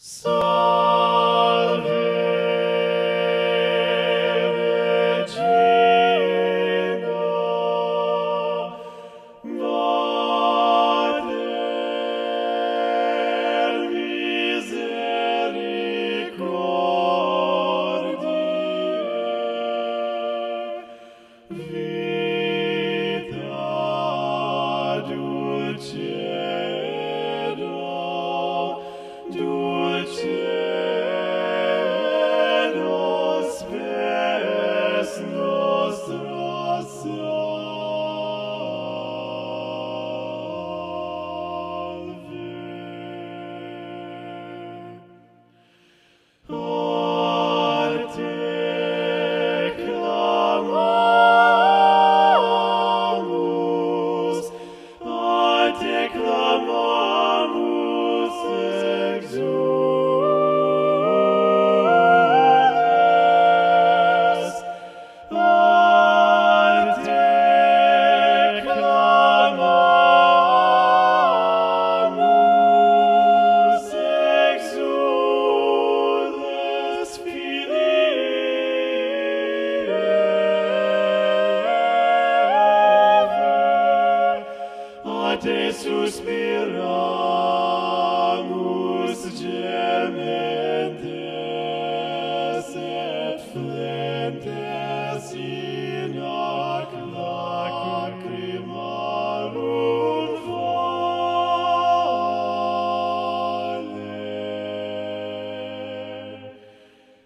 So te suspiramus gementes et flentes in ac lacrimarum vale.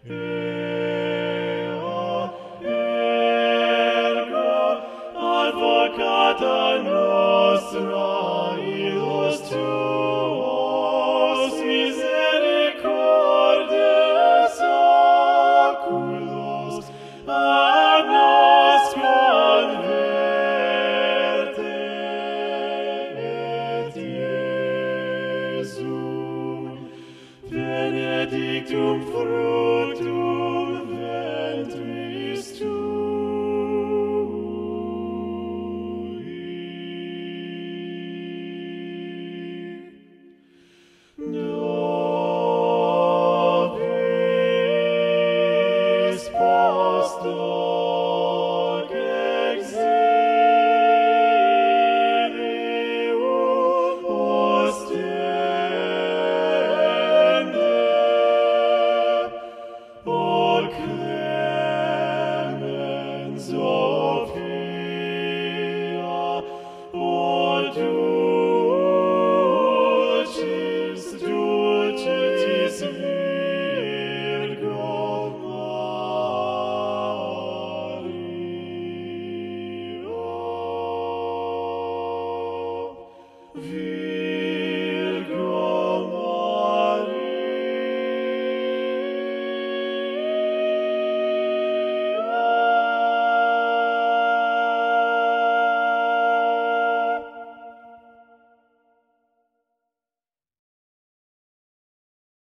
Ea, ergo, advocata nostra, benedictum fructus. you.